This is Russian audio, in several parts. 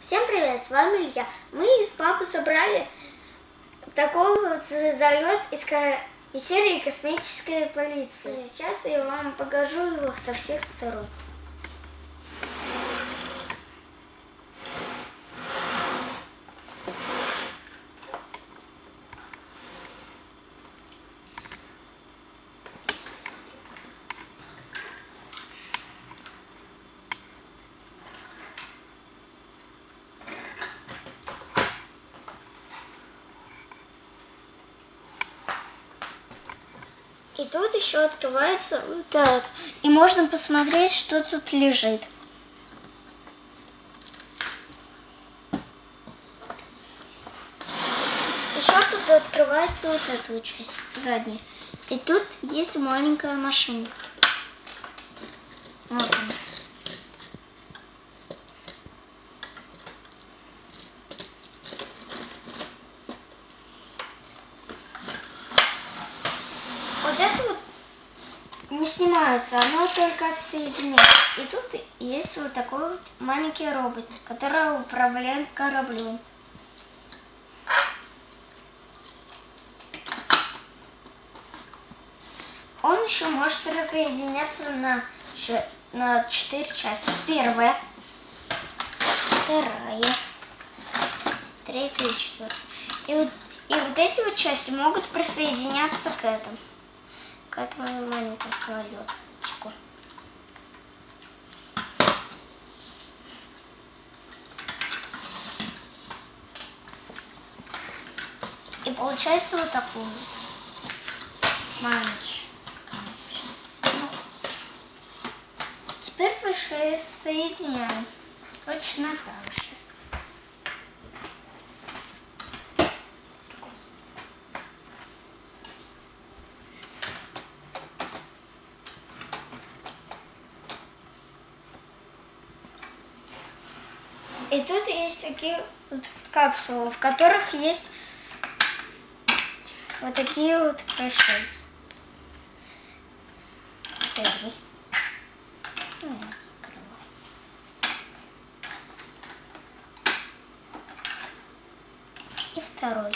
Всем привет, с вами Илья. Мы с папой собрали такой вот звездолет из, ко- из серии «Космическая полиция». Сейчас я вам покажу его со всех сторон. И тут еще открывается вот этот. И можно посмотреть, что тут лежит. Еще тут открывается вот эта часть задняя. И тут есть маленькая машинка. Вот она. Вот это вот не снимается, оно только отсоединяется. И тут есть вот такой вот маленький робот, который управляет кораблем. Он еще может разъединяться на, на четыре части. Первая, вторая, третья и четвертая. И вот, и вот эти вот части могут присоединяться к этому к этому маленькому самолетику. И получается вот такой маленький. Теперь мы соединяем точно так же. И тут есть такие вот капсулы, в которых есть вот такие вот пришельцы. Первый. Ну, я закрываю. И второй.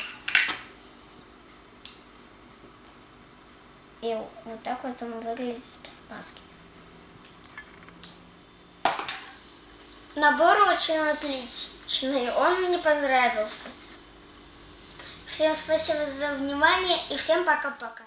И вот так вот он выглядит без маски. Набор очень отличный, он мне понравился. Всем спасибо за внимание и всем пока-пока.